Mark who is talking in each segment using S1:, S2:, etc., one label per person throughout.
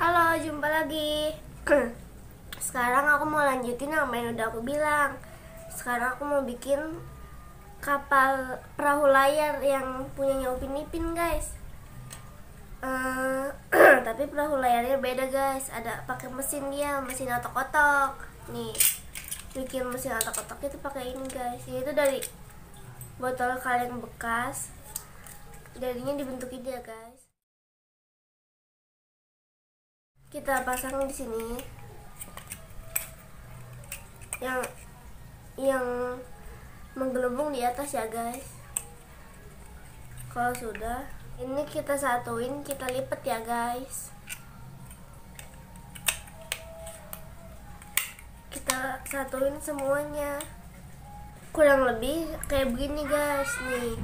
S1: Halo, jumpa lagi. Sekarang aku mau lanjutin yang udah aku bilang. Sekarang aku mau bikin kapal perahu layar yang punyanya Upin Ipin, guys. Eh, tapi perahu layarnya beda, guys. Ada pakai mesin dia, mesin otok-otok. Nih, bikin mesin otok-otok itu pakai ini, guys. Ini tuh dari botol kaleng bekas. Jadinya dibentuk ide, guys. Kita pasang di sini. Yang yang menggelembung di atas ya guys. Kalau sudah ini kita satuin kita lipat ya guys. Kita satuin semuanya. Kurang lebih kayak begini guys nih.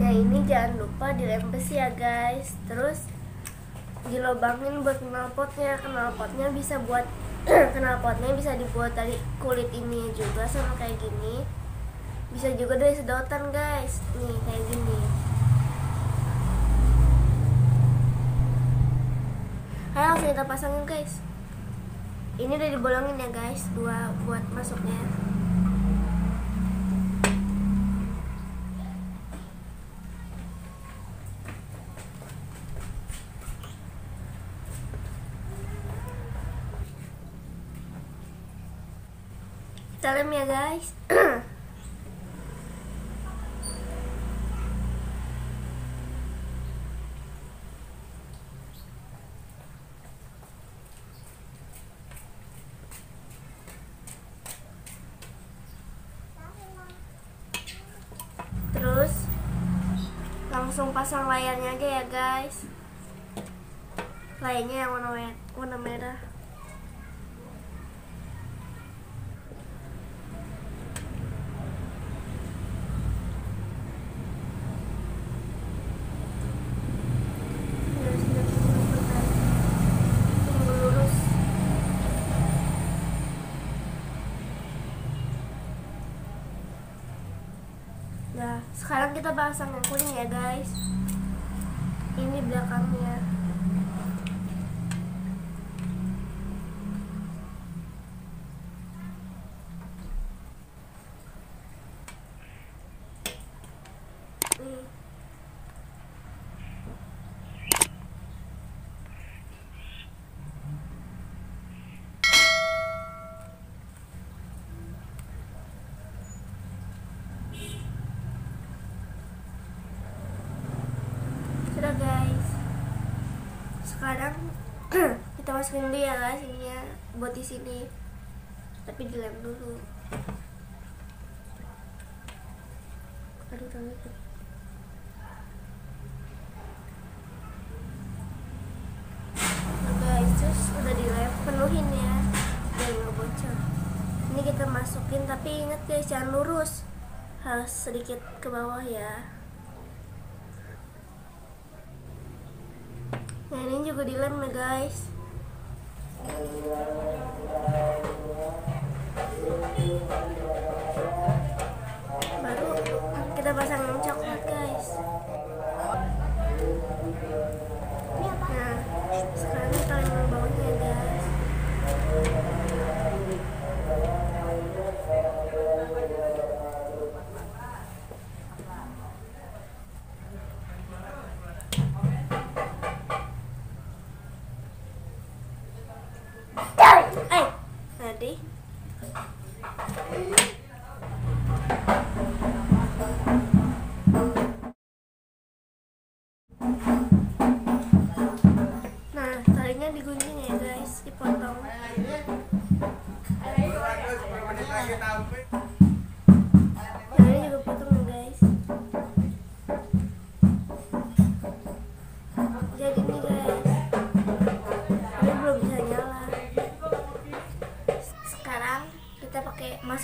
S1: Nah ini jangan lupa dilem besi ya guys. Terus dilobangin buat knalpotnya. Knalpotnya bisa buat knalpotnya bisa dibuat dari kulit ini juga sama kayak gini. Bisa juga dari sedotan guys. Nih kayak gini. Ayo langsung kita pasangin guys. Ini udah dibolongin ya guys dua buat masuknya Dalam ya guys. Terus langsung pasang layarnya aja ya guys. Layarnya yang warna merah. Sekarang kita pasang yang kuning ya guys. Ini belakangnya. Nih. Sudah guys. Sekarang kita masukin dulu ya guys ininya buat di sini. Tapi dilem dulu. Aduh tangan. Nah guys, dilem penuhin ya. Ini kita masukin tapi ingat guys jangan lurus harus sedikit ke bawah ya. Nah ini juga dilem ya guys Baru kita pasang coklat guys. Nah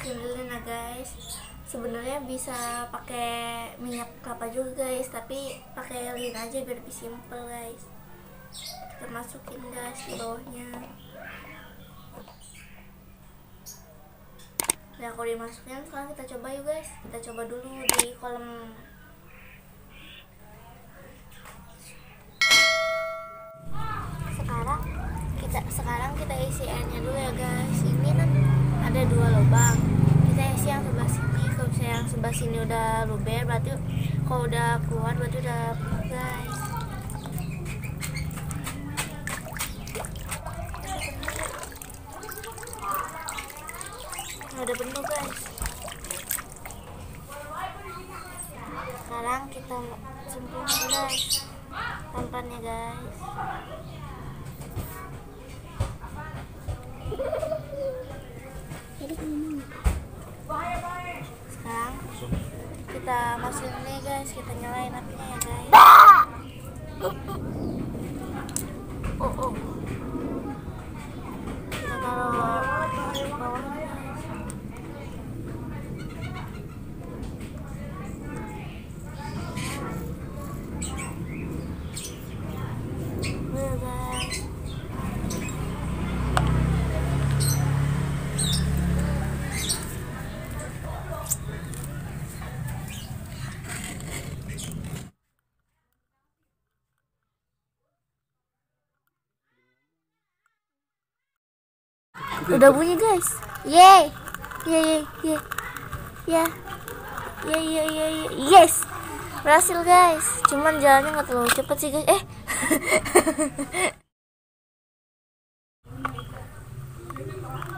S1: dulu nah guys. Sebenarnya bisa pakai minyak kelapa juga guys, tapi pakai lilin aja biar lebih simple guys kita masukin guys di bawahnya nah kalau dimasukin sekarang kita coba yuk guys. Kita coba dulu di kolom. Sekarang kita sekarang kita isi airnya dulu ya guys. Ini kan ada dua lubang. Kita isi yang sebelah sini. Kalau misalnya yang sebelah sini udah luber berarti kalau udah keluar berarti udah penuh guys udah penuh guys sekarang kita sempurna guys tampannya guys. Sekarang kita masukin nih guys. Kita nyalain apinya ya guys. Oh oh kita taruh bawah guys Udah, guys udah bunyi guys. Yeay. Yeay yeay yeay. Ya. Ya ya ya yes. Berhasil guys. Cuman jalannya nggak terlalu cepet sih guys. Eh.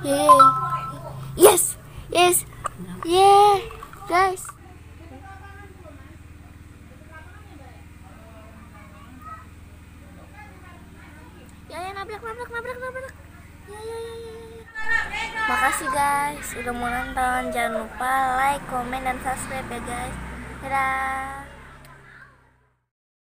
S1: Yeay. Yes. Yes. Yeah guys. Ya ya nabrak nabrak nabrak nabrak. Ya ya ya ya, ya. Makasih guys udah mau nonton. Jangan lupa like, komen, dan subscribe ya guys. Dadah.